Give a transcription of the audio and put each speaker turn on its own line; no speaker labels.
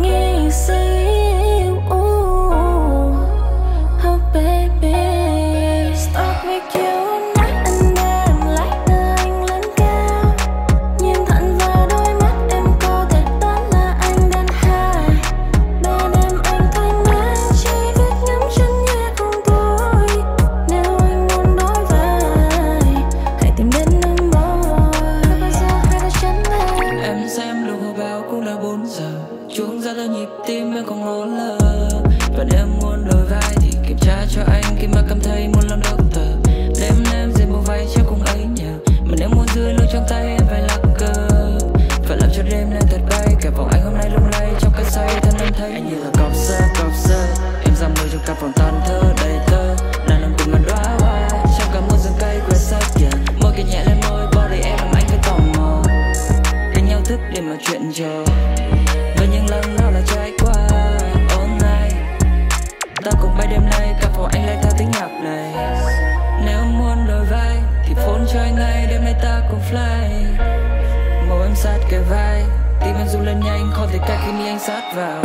Nghĩ
chuông ra đôi nhịp tim, em còn ngó lơ. Và em muốn đổi vai thì kiểm tra cho anh khi mà cảm thấy Mấy đêm nay cả phố anh lại theo tiếng nhạc này. Nếu muốn đổi vai Thì phone cho anh ngay, đêm nay ta cùng fly. Màu em sát kề vai, Tim em run lên nhanh, Không thể cay khi mi anh sát vào.